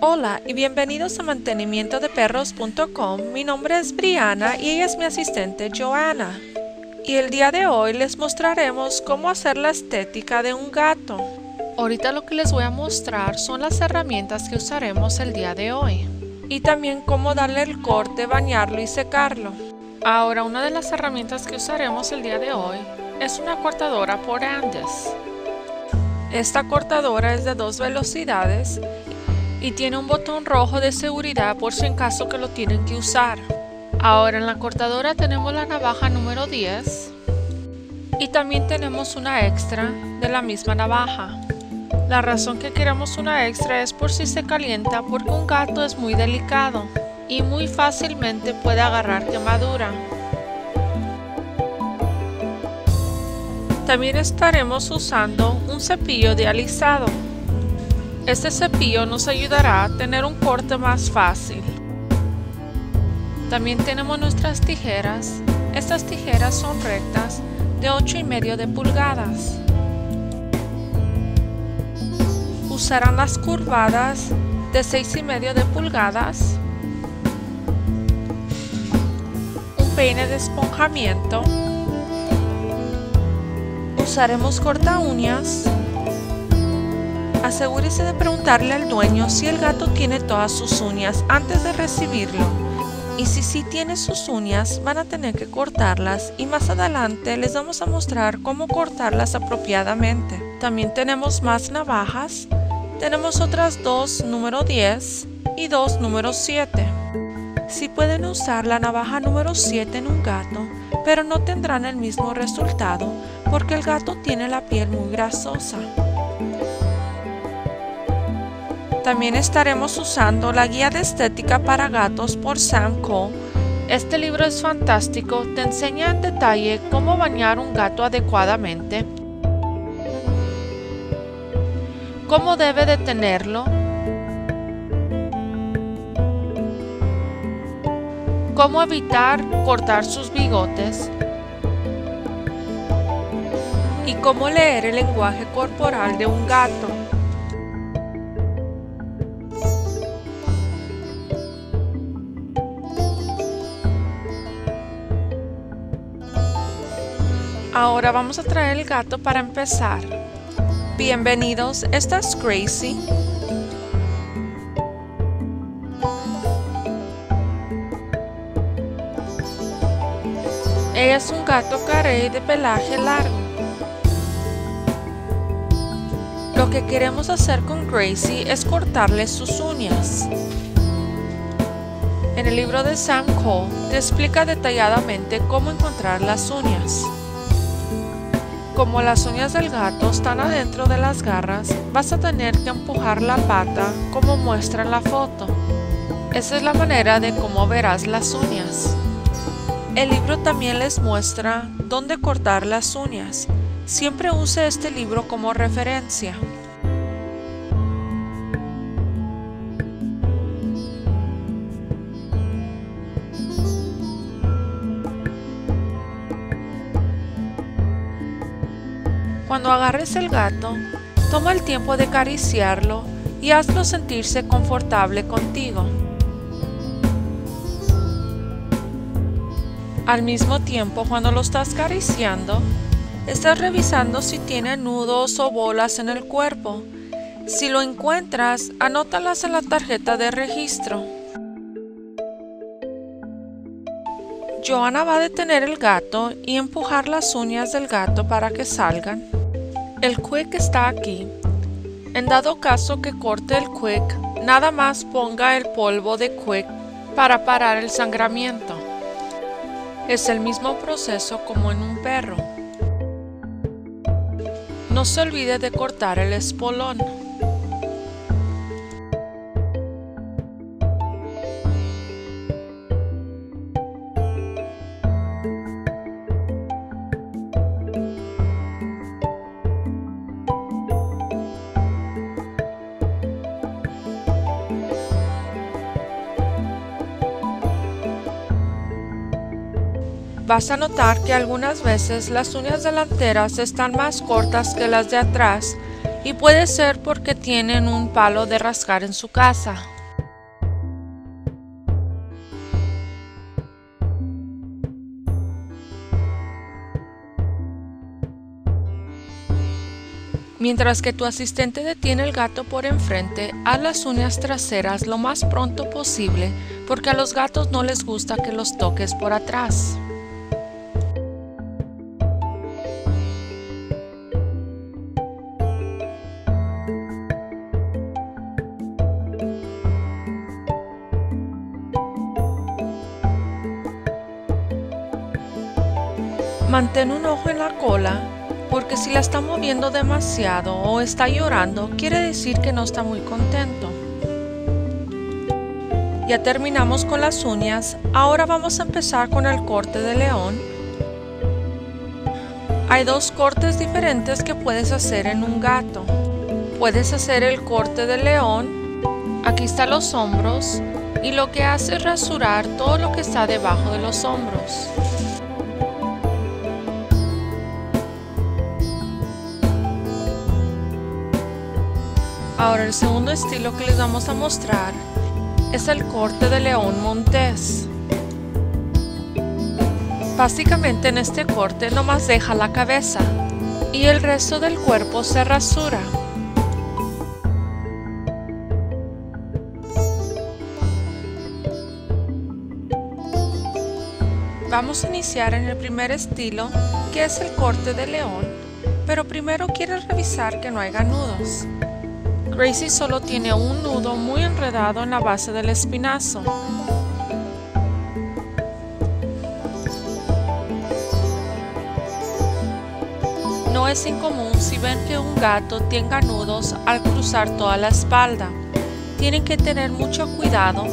Hola y bienvenidos a mantenimientodeperros.com. Mi nombre es Brianna y ella es mi asistente Joanna. Y el día de hoy les mostraremos cómo hacer la estética de un gato. Ahorita lo que les voy a mostrar son las herramientas que usaremos el día de hoy. Y también cómo darle el corte, bañarlo y secarlo. Ahora una de las herramientas que usaremos el día de hoy es una cortadora por Andes. Esta cortadora es de dos velocidades y tiene un botón rojo de seguridad por si en caso que lo tienen que usar. Ahora en la cortadora tenemos la navaja número 10 y también tenemos una extra de la misma navaja. La razón que queremos una extra es por si se calienta porque un gato es muy delicado y muy fácilmente puede agarrar quemadura. También estaremos usando un cepillo de alisado. Este cepillo nos ayudará a tener un corte más fácil. También tenemos nuestras tijeras. Estas tijeras son rectas de 8 y medio de pulgadas. Usarán las curvadas de 6 y medio de pulgadas. Un peine de esponjamiento. Usaremos corta uñas Asegúrese de preguntarle al dueño si el gato tiene todas sus uñas antes de recibirlo. Y si sí tiene sus uñas, van a tener que cortarlas y más adelante les vamos a mostrar cómo cortarlas apropiadamente. También tenemos más navajas. Tenemos otras dos número 10 y dos número 7. Si pueden usar la navaja número 7 en un gato, pero no tendrán el mismo resultado porque el gato tiene la piel muy grasosa. También estaremos usando la guía de estética para gatos por Sam Cole. Este libro es fantástico, te enseña en detalle cómo bañar un gato adecuadamente, cómo debe de tenerlo, cómo evitar cortar sus bigotes y cómo leer el lenguaje corporal de un gato. Ahora vamos a traer el gato para empezar. Bienvenidos, esta es Gracie. Ella es un gato carey de pelaje largo. Lo que queremos hacer con Gracie es cortarle sus uñas. En el libro de Sam Cole te explica detalladamente cómo encontrar las uñas. Como las uñas del gato están adentro de las garras, vas a tener que empujar la pata como muestra en la foto. Esa es la manera de cómo verás las uñas. El libro también les muestra dónde cortar las uñas. Siempre use este libro como referencia. Cuando agarres el gato, toma el tiempo de acariciarlo y hazlo sentirse confortable contigo. Al mismo tiempo, cuando lo estás acariciando, estás revisando si tiene nudos o bolas en el cuerpo. Si lo encuentras, anótalas en la tarjeta de registro. Joana va a detener el gato y empujar las uñas del gato para que salgan. El quick está aquí. En dado caso que corte el quick, nada más ponga el polvo de quick para parar el sangramiento. Es el mismo proceso como en un perro. No se olvide de cortar el espolón. Vas a notar que algunas veces las uñas delanteras están más cortas que las de atrás y puede ser porque tienen un palo de rascar en su casa. Mientras que tu asistente detiene el gato por enfrente, haz las uñas traseras lo más pronto posible porque a los gatos no les gusta que los toques por atrás. Mantén un ojo en la cola porque si la está moviendo demasiado o está llorando, quiere decir que no está muy contento. Ya terminamos con las uñas, ahora vamos a empezar con el corte de león. Hay dos cortes diferentes que puedes hacer en un gato. Puedes hacer el corte de león, aquí están los hombros, y lo que hace es rasurar todo lo que está debajo de los hombros. Ahora el segundo estilo que les vamos a mostrar es el corte de león montés. Básicamente en este corte nomás deja la cabeza y el resto del cuerpo se rasura. Vamos a iniciar en el primer estilo que es el corte de león, pero primero quiero revisar que no haya nudos. Gracie solo tiene un nudo muy enredado en la base del espinazo. No es incomún si ven que un gato tenga nudos al cruzar toda la espalda. Tienen que tener mucho cuidado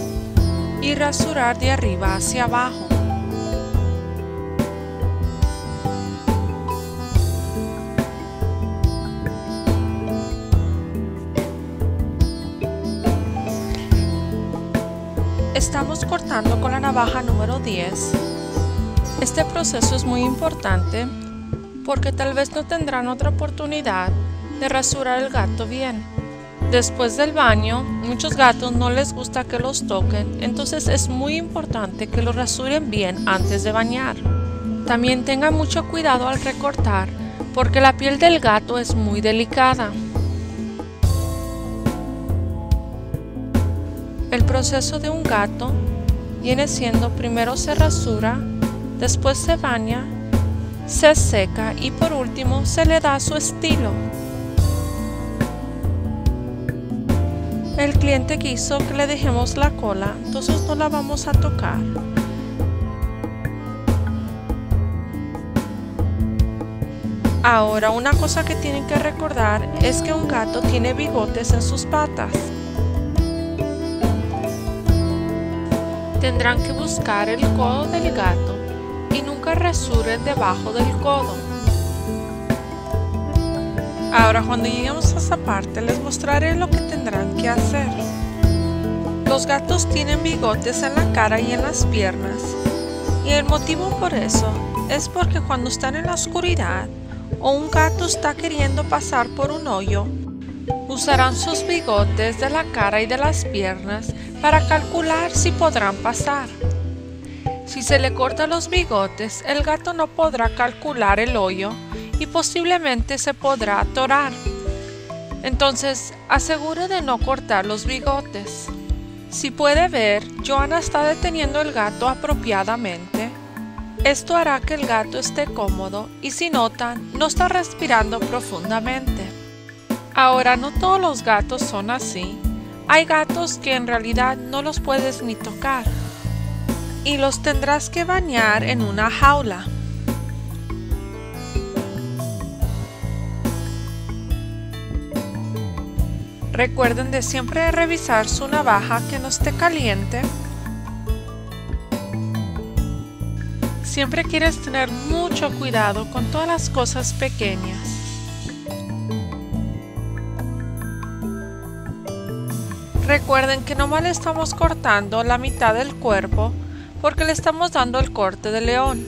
y rasurar de arriba hacia abajo. Estamos cortando con la navaja número 10. Este proceso es muy importante porque tal vez no tendrán otra oportunidad de rasurar el gato bien. Después del baño, muchos gatos no les gusta que los toquen, entonces es muy importante que los rasuren bien antes de bañar. También tengan mucho cuidado al recortar porque la piel del gato es muy delicada. Proceso de un gato viene siendo primero se rasura, después se baña, se seca y por último se le da su estilo. El cliente quiso que le dejemos la cola, entonces no la vamos a tocar. Ahora una cosa que tienen que recordar es que un gato tiene bigotes en sus patas. Tendrán que buscar el codo del gato y nunca rasuren debajo del codo. Ahora cuando lleguemos a esa parte les mostraré lo que tendrán que hacer. Los gatos tienen bigotes en la cara y en las piernas y el motivo por eso es porque cuando están en la oscuridad o un gato está queriendo pasar por un hoyo, usarán sus bigotes de la cara y de las piernas para calcular si podrán pasar. Si se le cortan los bigotes, el gato no podrá calcular el hoyo y posiblemente se podrá atorar. Entonces, asegure de no cortar los bigotes. Si puede ver, Joana está deteniendo el gato apropiadamente. Esto hará que el gato esté cómodo y si notan, no está respirando profundamente. Ahora, no todos los gatos son así. Hay gatos que en realidad no los puedes ni tocar y los tendrás que bañar en una jaula. Recuerden de siempre revisar su navaja que no esté caliente. Siempre quieres tener mucho cuidado con todas las cosas pequeñas. Recuerden que nomás le estamos cortando la mitad del cuerpo porque le estamos dando el corte de león.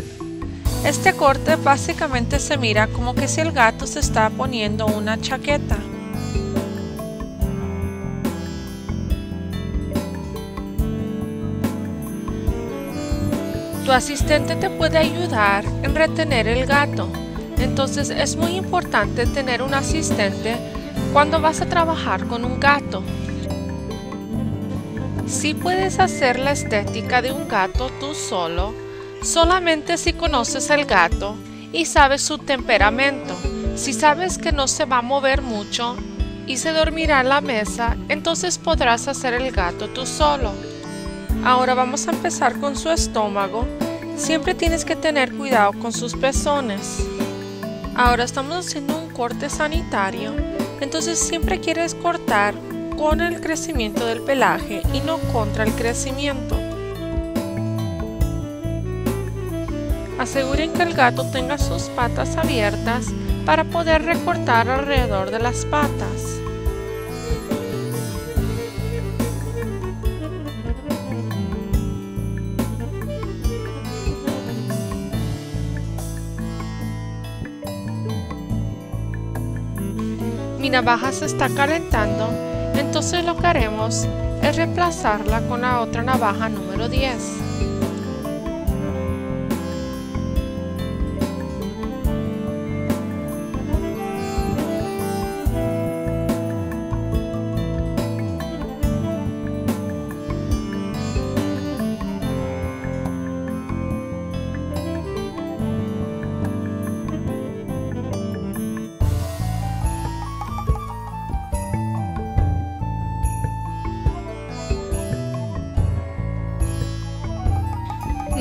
Este corte básicamente se mira como que si el gato se está poniendo una chaqueta. Tu asistente te puede ayudar en retener el gato, entonces es muy importante tener un asistente cuando vas a trabajar con un gato. Si puedes hacer la estética de un gato tú solo, solamente si conoces el gato y sabes su temperamento. Si sabes que no se va a mover mucho y se dormirá en la mesa, entonces podrás hacer el gato tú solo. Ahora vamos a empezar con su estómago. Siempre tienes que tener cuidado con sus pezones. Ahora estamos haciendo un corte sanitario, entonces siempre quieres cortar con el crecimiento del pelaje y no contra el crecimiento. Aseguren que el gato tenga sus patas abiertas para poder recortar alrededor de las patas. Mi navaja se está calentando, entonces lo que haremos es reemplazarla con la otra navaja número 10.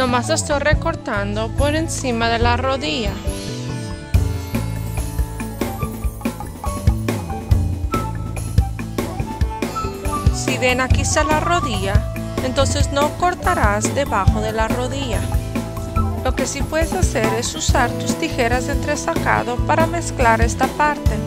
Nomás estoy recortando por encima de la rodilla. Si ven aquí está la rodilla, entonces no cortarás debajo de la rodilla. Lo que sí puedes hacer es usar tus tijeras de entresacado para mezclar esta parte.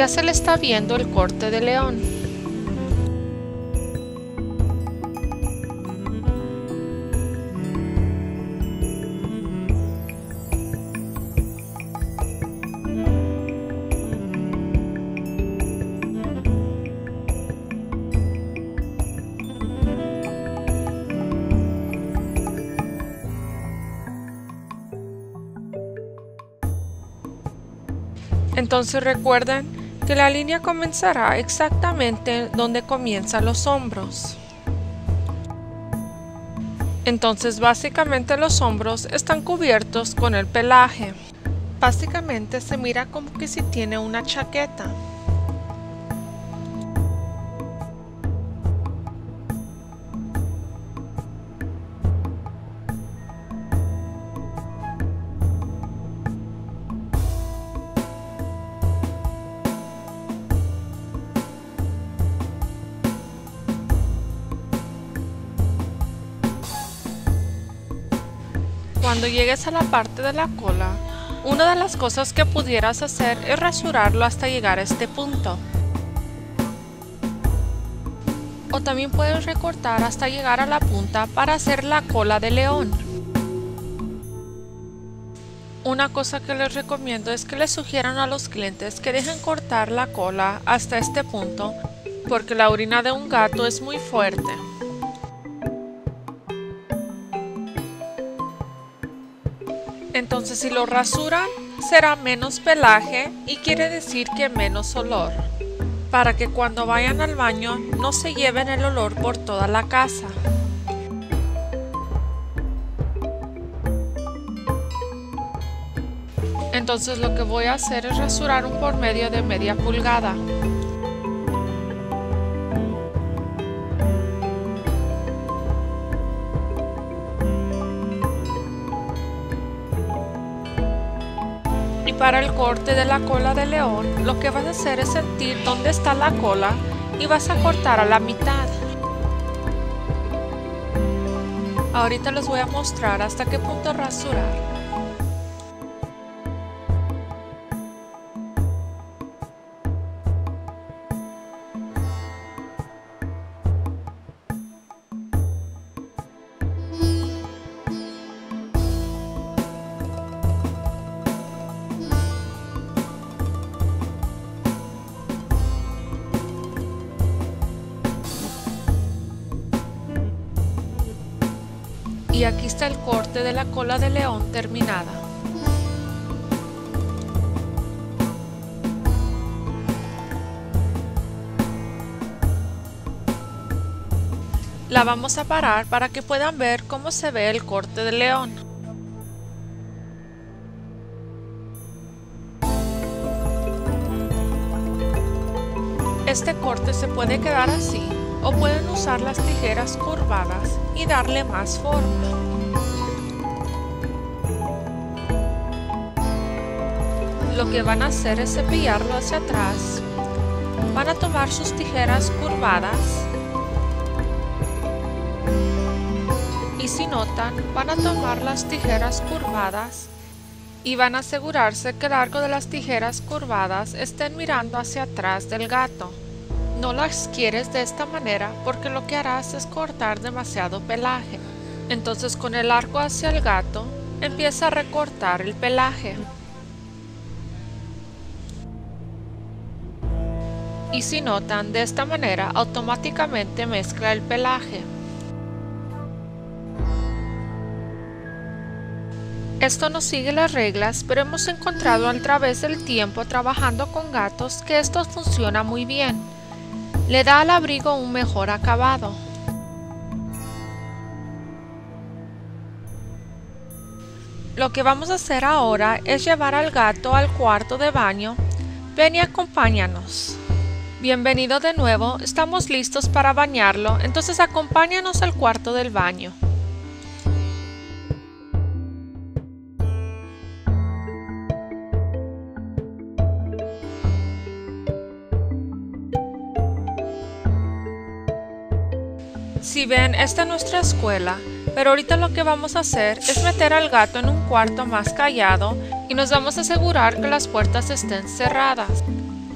Ya se le está viendo el corte de león. Entonces recuerden que la línea comenzará exactamente donde comienzan los hombros. Entonces básicamente los hombros están cubiertos con el pelaje. Básicamente se mira como que si tiene una chaqueta. Cuando llegues a la parte de la cola, una de las cosas que pudieras hacer es rasurarlo hasta llegar a este punto. O también puedes recortar hasta llegar a la punta para hacer la cola de león. Una cosa que les recomiendo es que les sugieran a los clientes que dejen cortar la cola hasta este punto porque la orina de un gato es muy fuerte. Entonces si lo rasuran será menos pelaje y quiere decir que menos olor. Para que cuando vayan al baño no se lleven el olor por toda la casa. Entonces lo que voy a hacer es rasurar un por medio de media pulgada. Para el corte de la cola de león, lo que vas a hacer es sentir dónde está la cola y vas a cortar a la mitad. Ahorita les voy a mostrar hasta qué punto rasurar. Aquí está el corte de la cola de león terminada. La vamos a parar para que puedan ver cómo se ve el corte de león. Este corte se puede quedar así o pueden usar las tijeras curvadas y darle más forma. Lo que van a hacer es cepillarlo hacia atrás. Van a tomar sus tijeras curvadas y si notan van a tomar las tijeras curvadas y van a asegurarse que el arco de las tijeras curvadas estén mirando hacia atrás del gato. No las quieres de esta manera porque lo que harás es cortar demasiado pelaje. Entonces con el arco hacia el gato empieza a recortar el pelaje. Y si notan, de esta manera automáticamente mezcla el pelaje. Esto no sigue las reglas, pero hemos encontrado a través del tiempo trabajando con gatos que esto funciona muy bien. Le da al abrigo un mejor acabado. Lo que vamos a hacer ahora es llevar al gato al cuarto de baño. Ven y acompáñanos. Bienvenido de nuevo, estamos listos para bañarlo, entonces acompáñanos al cuarto del baño. Si ven, esta es nuestra escuela, pero ahorita lo que vamos a hacer es meter al gato en un cuarto más callado y nos vamos a asegurar que las puertas estén cerradas.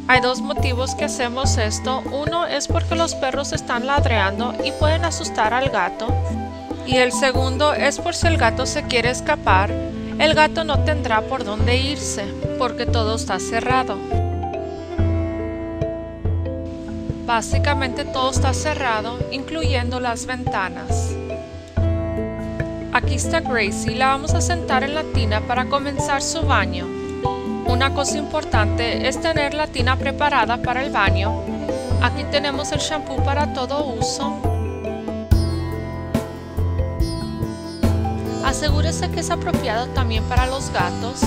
Hay dos motivos que hacemos esto. Uno es porque los perros están ladreando y pueden asustar al gato. Y el segundo es por si el gato se quiere escapar, el gato no tendrá por dónde irse, porque todo está cerrado. Básicamente todo está cerrado, incluyendo las ventanas. Aquí está Gracie, la vamos a sentar en la tina para comenzar su baño. Una cosa importante es tener la tina preparada para el baño. Aquí tenemos el shampoo para todo uso. Asegúrese que es apropiado también para los gatos.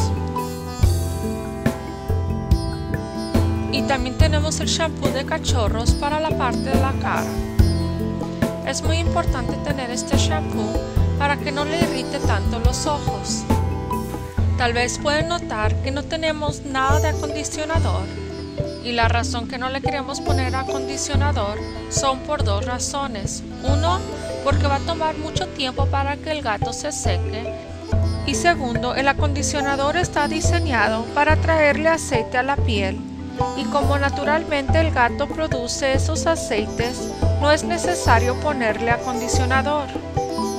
Y también tenemos el shampoo de cachorros para la parte de la cara. Es muy importante tener este shampoo para que no le irrite tanto los ojos. Tal vez pueden notar que no tenemos nada de acondicionador y la razón que no le queremos poner acondicionador son por dos razones. Uno, porque va a tomar mucho tiempo para que el gato se seque y segundo, el acondicionador está diseñado para traerle aceite a la piel y como naturalmente el gato produce esos aceites, no es necesario ponerle acondicionador.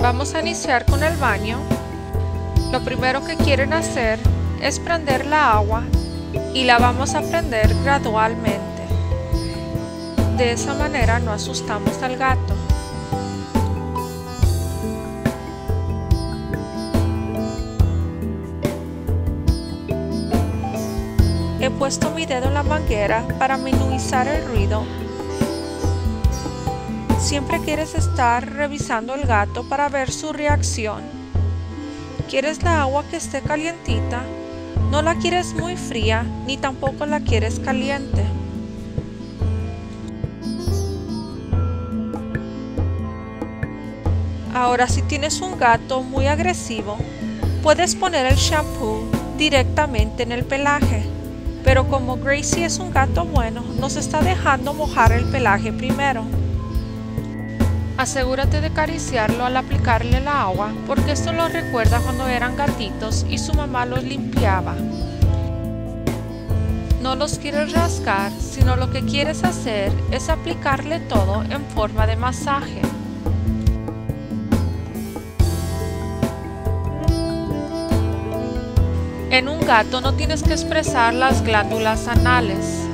Vamos a iniciar con el baño. Lo primero que quieren hacer es prender la agua y la vamos a prender gradualmente. De esa manera no asustamos al gato. He puesto mi dedo en la manguera para minimizar el ruido. Siempre quieres estar revisando el gato para ver su reacción. ¿Quieres la agua que esté calientita? No la quieres muy fría ni tampoco la quieres caliente. Ahora si tienes un gato muy agresivo, puedes poner el shampoo directamente en el pelaje pero como Gracie es un gato bueno, nos está dejando mojar el pelaje primero. Asegúrate de acariciarlo al aplicarle la agua, porque esto lo recuerda cuando eran gatitos y su mamá los limpiaba. No los quieres rascar, sino lo que quieres hacer es aplicarle todo en forma de masaje. En un gato no tienes que expresar las glándulas anales.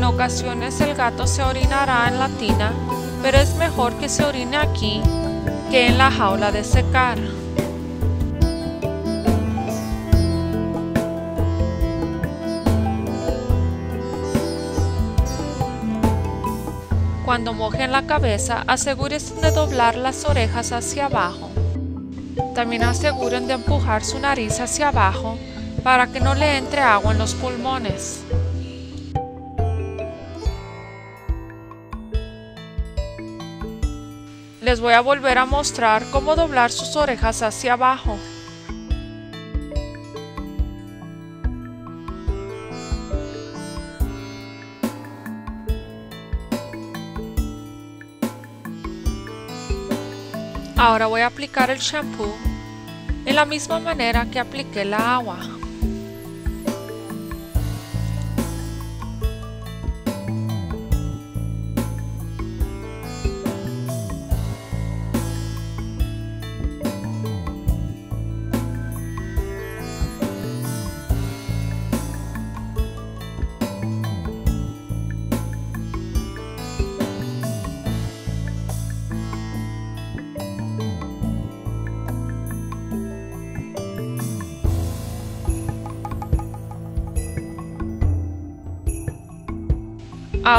En ocasiones el gato se orinará en la tina, pero es mejor que se orine aquí que en la jaula de secar. Cuando mojen la cabeza, asegúrense de doblar las orejas hacia abajo. También aseguren de empujar su nariz hacia abajo para que no le entre agua en los pulmones. Les voy a volver a mostrar cómo doblar sus orejas hacia abajo. Ahora voy a aplicar el shampoo en la misma manera que apliqué la agua.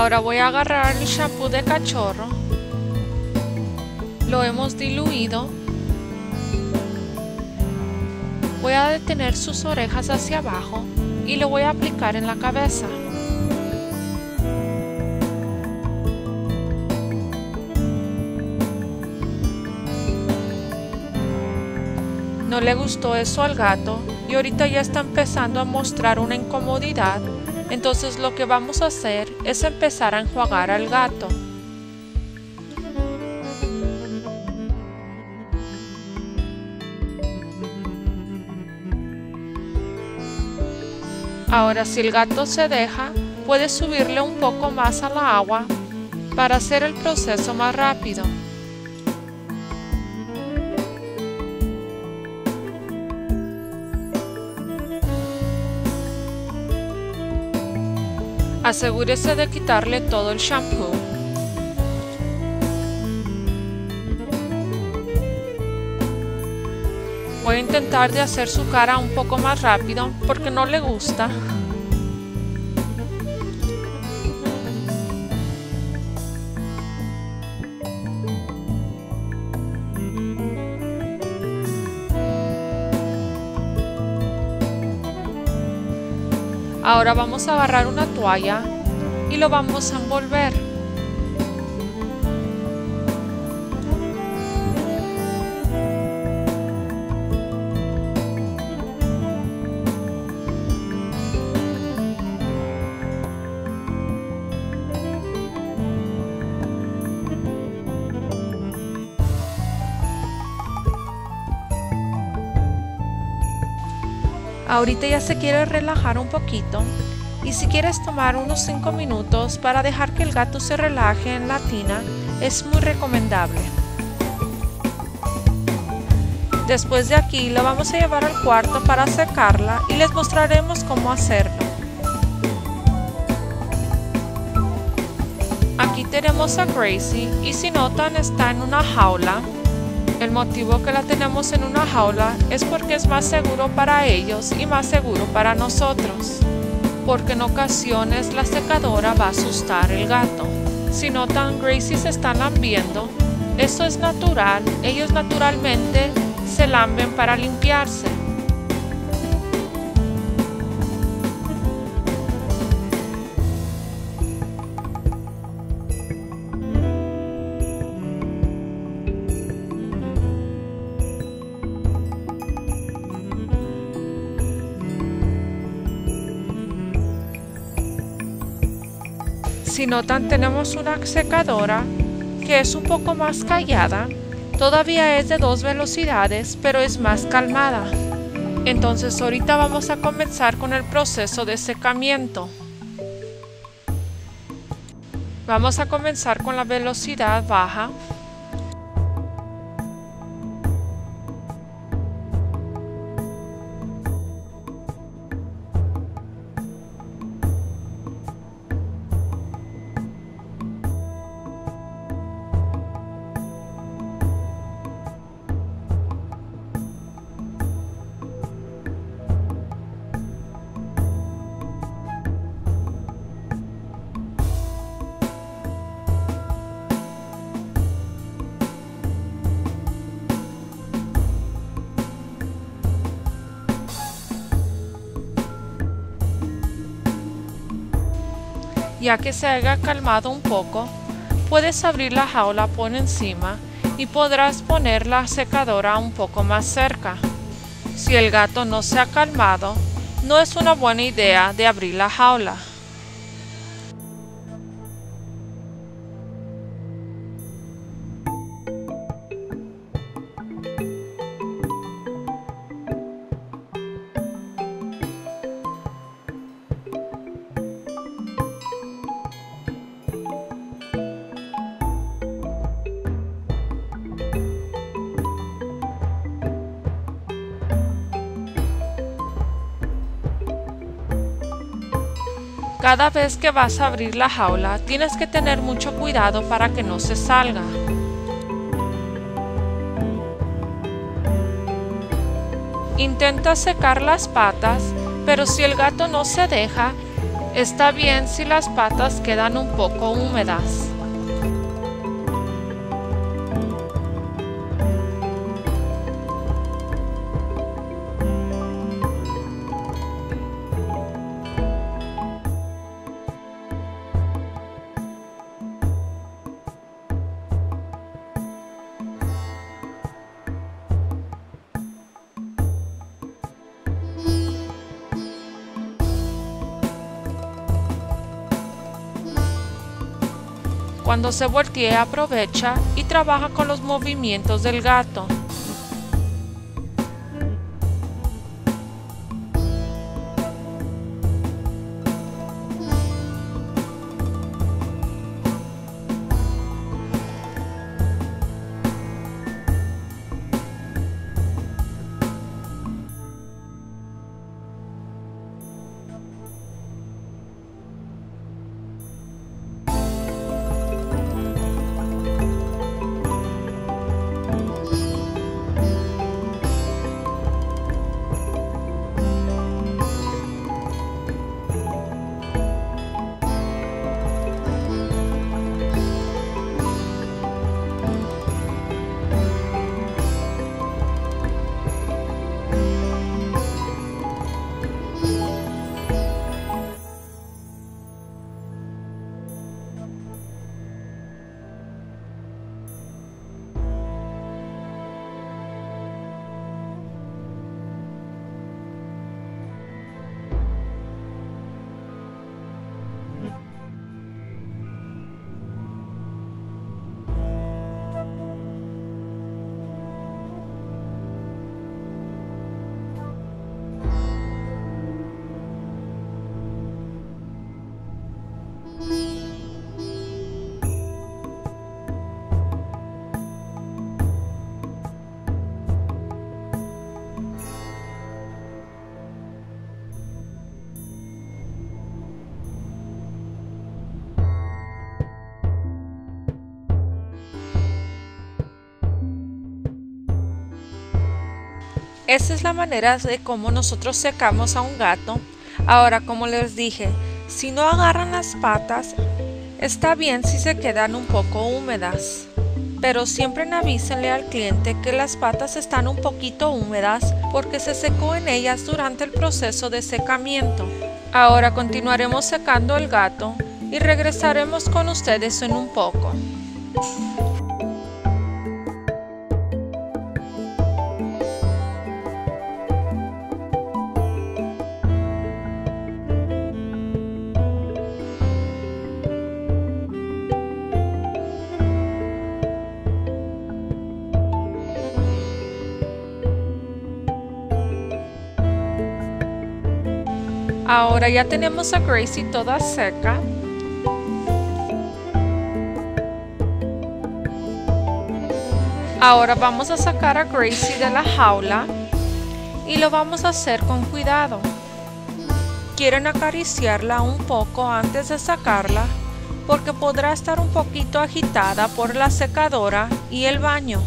Ahora voy a agarrar el shampoo de cachorro. Lo hemos diluido. Voy a detener sus orejas hacia abajo y lo voy a aplicar en la cabeza. No le gustó eso al gato y ahorita ya está empezando a mostrar una incomodidad entonces lo que vamos a hacer es empezar a enjuagar al gato. Ahora si el gato se deja, puedes subirle un poco más a la agua para hacer el proceso más rápido. Asegúrese de quitarle todo el shampoo. Voy a intentar de hacer su cara un poco más rápido porque no le gusta. Ahora vamos a agarrar una toalla y lo vamos a envolver. Ahorita ya se quiere relajar un poquito y si quieres tomar unos 5 minutos para dejar que el gato se relaje en la tina, es muy recomendable. Después de aquí la vamos a llevar al cuarto para secarla y les mostraremos cómo hacerlo. Aquí tenemos a Gracie y si notan está en una jaula el motivo que la tenemos en una jaula es porque es más seguro para ellos y más seguro para nosotros. Porque en ocasiones la secadora va a asustar el gato. Si notan, Gracie se están lambiendo. Eso es natural. Ellos naturalmente se lamben para limpiarse. Si notan tenemos una secadora que es un poco más callada, todavía es de dos velocidades, pero es más calmada. Entonces ahorita vamos a comenzar con el proceso de secamiento. Vamos a comenzar con la velocidad baja Ya que se haya calmado un poco, puedes abrir la jaula por encima y podrás poner la secadora un poco más cerca. Si el gato no se ha calmado, no es una buena idea de abrir la jaula. Cada vez que vas a abrir la jaula tienes que tener mucho cuidado para que no se salga. Intenta secar las patas, pero si el gato no se deja, está bien si las patas quedan un poco húmedas. Cuando se voltee aprovecha y trabaja con los movimientos del gato. Esa es la manera de cómo nosotros secamos a un gato. Ahora, como les dije, si no agarran las patas, está bien si se quedan un poco húmedas. Pero siempre avísenle al cliente que las patas están un poquito húmedas porque se secó en ellas durante el proceso de secamiento. Ahora continuaremos secando el gato y regresaremos con ustedes en un poco. Ahora ya tenemos a Gracie toda seca. Ahora vamos a sacar a Gracie de la jaula y lo vamos a hacer con cuidado. Quieren acariciarla un poco antes de sacarla porque podrá estar un poquito agitada por la secadora y el baño.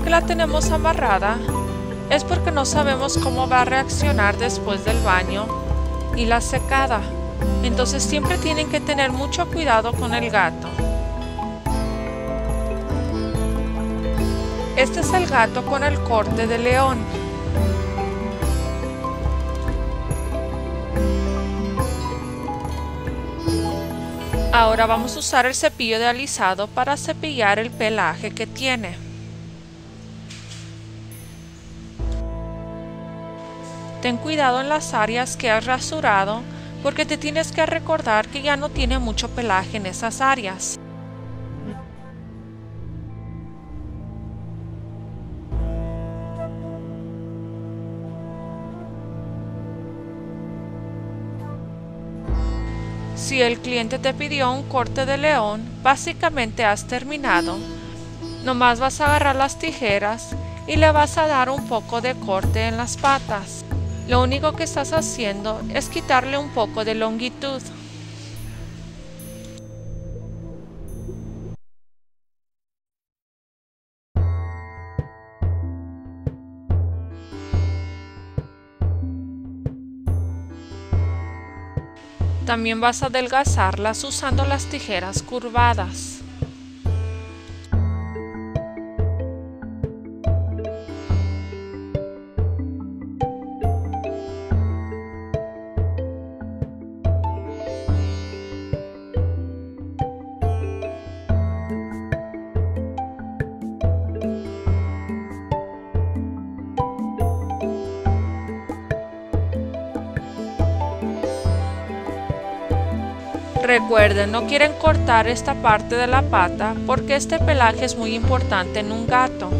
Que la tenemos amarrada es porque no sabemos cómo va a reaccionar después del baño y la secada. Entonces siempre tienen que tener mucho cuidado con el gato. Este es el gato con el corte de león. Ahora vamos a usar el cepillo de alisado para cepillar el pelaje que tiene. Ten cuidado en las áreas que has rasurado porque te tienes que recordar que ya no tiene mucho pelaje en esas áreas. Si el cliente te pidió un corte de león, básicamente has terminado. Nomás vas a agarrar las tijeras y le vas a dar un poco de corte en las patas. Lo único que estás haciendo es quitarle un poco de longitud. También vas a adelgazarlas usando las tijeras curvadas. Recuerden, no quieren cortar esta parte de la pata porque este pelaje es muy importante en un gato.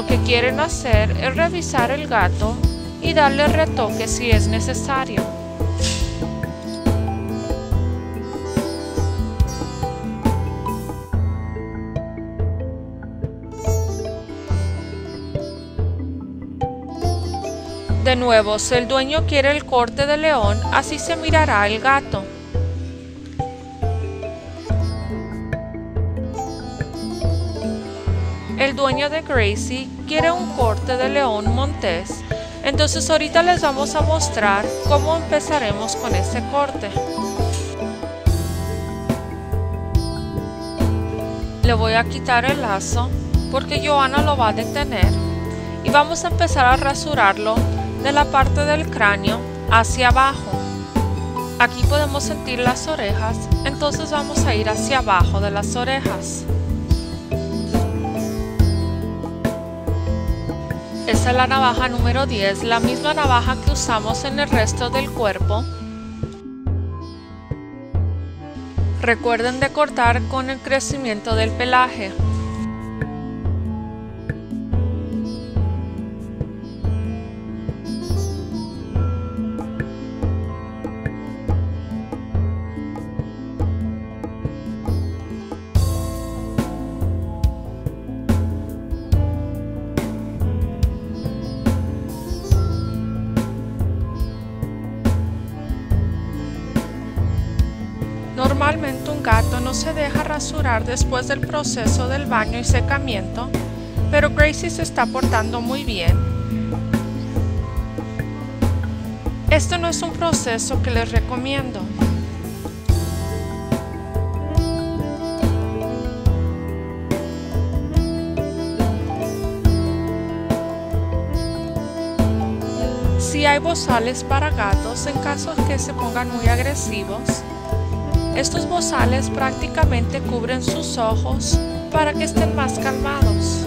Lo que quieren hacer es revisar el gato y darle retoque si es necesario. De nuevo, si el dueño quiere el corte de león, así se mirará el gato. Dueño de Gracie quiere un corte de león montés, entonces ahorita les vamos a mostrar cómo empezaremos con ese corte. Le voy a quitar el lazo porque Joana lo va a detener y vamos a empezar a rasurarlo de la parte del cráneo hacia abajo. Aquí podemos sentir las orejas, entonces vamos a ir hacia abajo de las orejas. Esta es la navaja número 10, la misma navaja que usamos en el resto del cuerpo. Recuerden de cortar con el crecimiento del pelaje. Se deja rasurar después del proceso del baño y secamiento, pero Gracie se está portando muy bien. Esto no es un proceso que les recomiendo. Si hay bozales para gatos en caso de que se pongan muy agresivos, estos bozales prácticamente cubren sus ojos para que estén más calmados.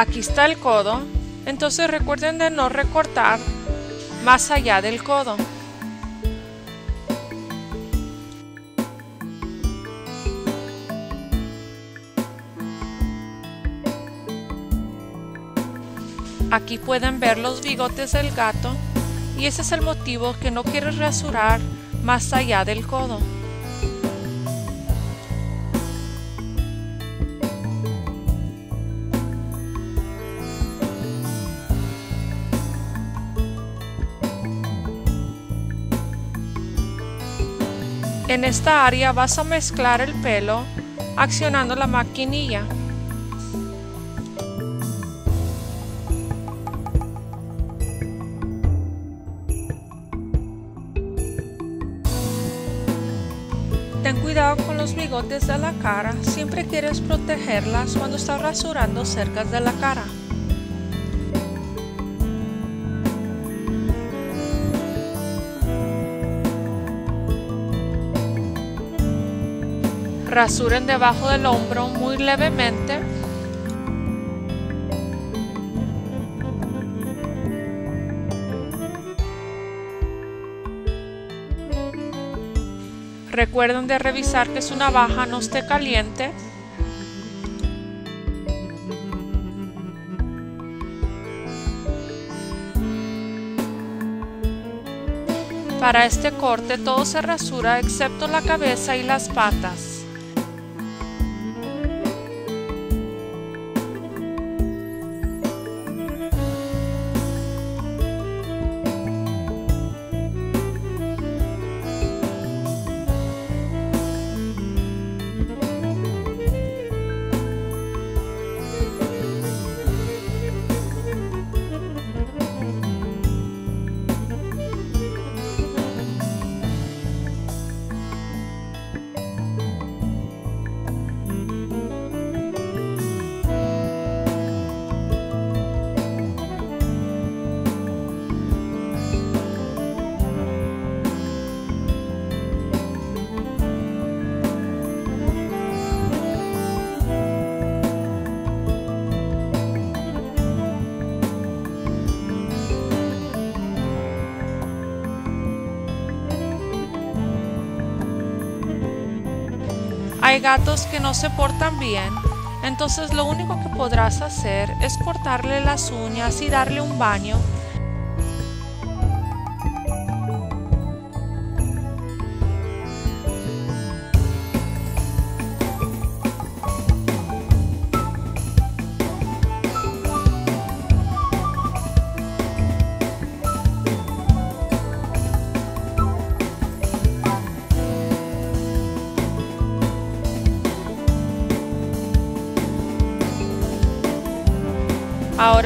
Aquí está el codo, entonces recuerden de no recortar más allá del codo. Aquí pueden ver los bigotes del gato y ese es el motivo que no quieres rasurar más allá del codo. En esta área vas a mezclar el pelo accionando la maquinilla. Ten cuidado con los bigotes de la cara, siempre quieres protegerlas cuando estás rasurando cerca de la cara. Rasuren debajo del hombro muy levemente. Recuerden de revisar que su navaja no esté caliente. Para este corte todo se rasura excepto la cabeza y las patas. Gatos que no se portan bien, entonces lo único que podrás hacer es cortarle las uñas y darle un baño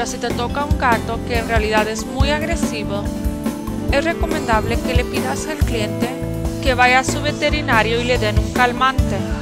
Si te toca un gato que en realidad es muy agresivo, es recomendable que le pidas al cliente que vaya a su veterinario y le den un calmante.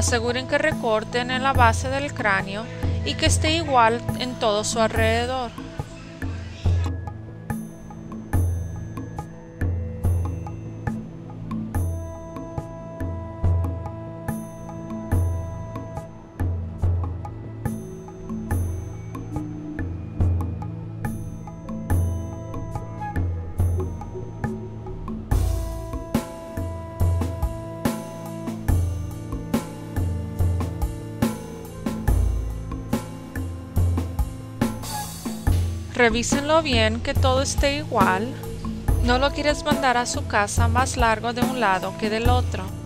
Aseguren que recorten en la base del cráneo y que esté igual en todo su alrededor. Revísenlo bien que todo esté igual. No lo quieres mandar a su casa más largo de un lado que del otro.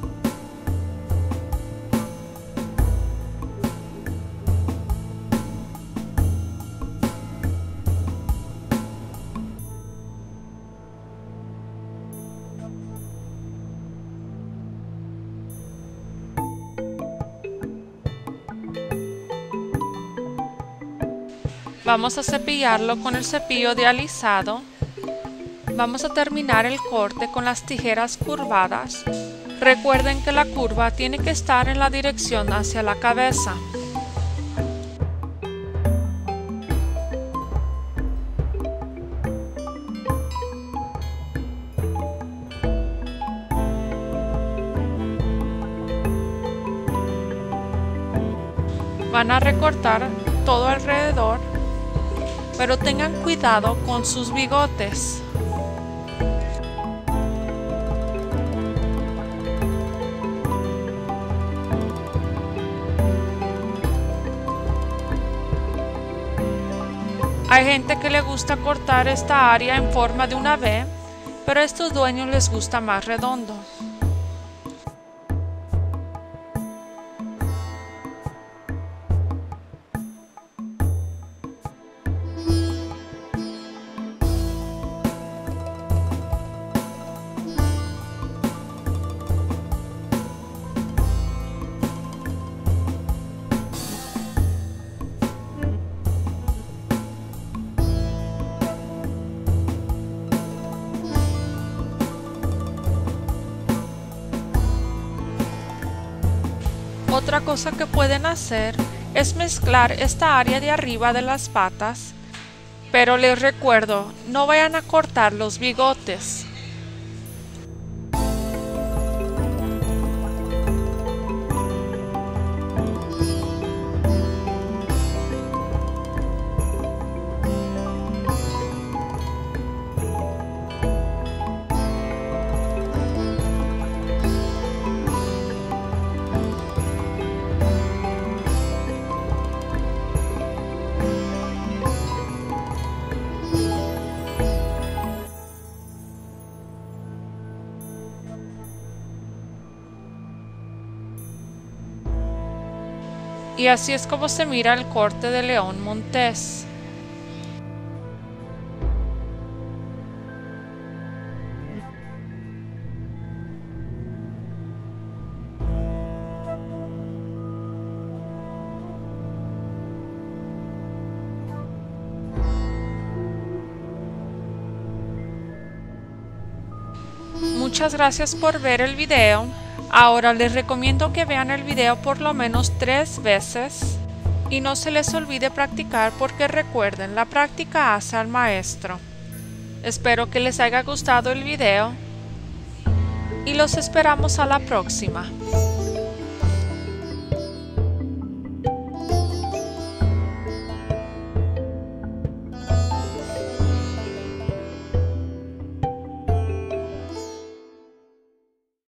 Vamos a cepillarlo con el cepillo de alisado. Vamos a terminar el corte con las tijeras curvadas. Recuerden que la curva tiene que estar en la dirección hacia la cabeza. Van a recortar todo alrededor, pero tengan cuidado con sus bigotes. Hay gente que le gusta cortar esta área en forma de una V, pero a estos dueños les gusta más redondo. Cosa que pueden hacer es mezclar esta área de arriba de las patas, pero les recuerdo, no vayan a cortar los bigotes. Y así es como se mira el corte de León Montés. Muchas gracias por ver el video. Ahora les recomiendo que vean el video por lo menos tres veces y no se les olvide practicar porque recuerden, la práctica hace al maestro. Espero que les haya gustado el video y los esperamos a la próxima.